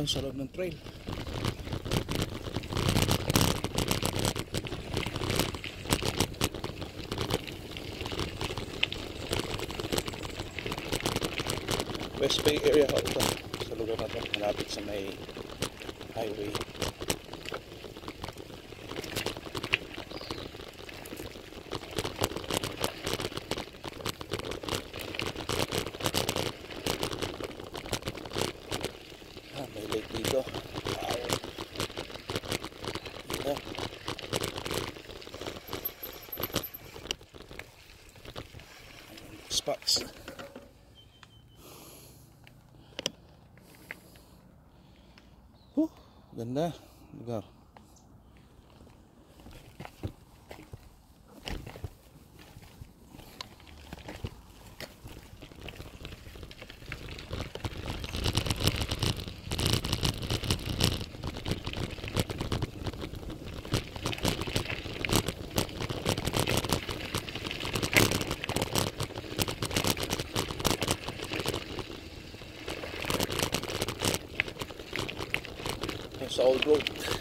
Ayan, sa loob ng trail. West Bay area ho ito. Sa lugar na ito. Malapit sa may highway. Spots. Huh, ganda. Lugar. sa.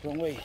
中卫